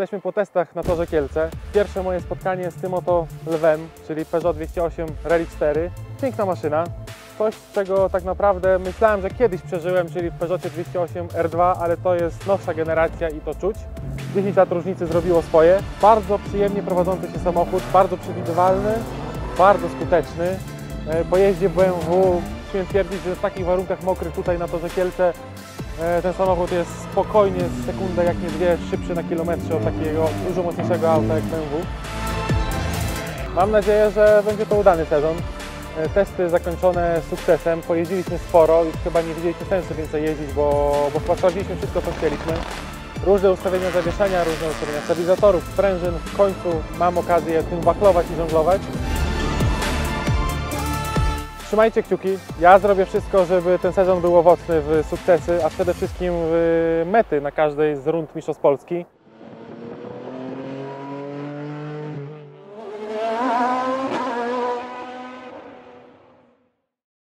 Jesteśmy po testach na torze Kielce. Pierwsze moje spotkanie z tym oto lwem, czyli Peugeot 208 Rally 4. Piękna maszyna. Coś, czego tak naprawdę myślałem, że kiedyś przeżyłem, czyli w Peugeotie 208 R2, ale to jest nowsza generacja i to czuć. 10 lat różnicy zrobiło swoje. Bardzo przyjemnie prowadzący się samochód, bardzo przewidywalny, bardzo skuteczny. E, Po jeździe BMW śmiem twierdzić, że w takich warunkach mokrych tutaj na torze Kielce ten samochód jest spokojnie sekundę, jak nie dwie, szybszy na kilometrze od takiego dużo mocniejszego auta jak BMW. Mam nadzieję, że będzie to udany sezon. E, Testy zakończone sukcesem, pojeździliśmy sporo i chyba nie widzieliśmy sensu więcej jeździć, bo, bo sprawdziliśmy wszystko, co chcieliśmy. Różne ustawienia zawieszenia, różne ustawienia stabilizatorów, sprężyn. W końcu mam okazję tym wachlować i żonglować. Trzymajcie kciuki. Ja zrobię wszystko, żeby ten sezon był owocny w sukcesy, a przede wszystkim w mety na każdej z rund Mistrzostw Polski.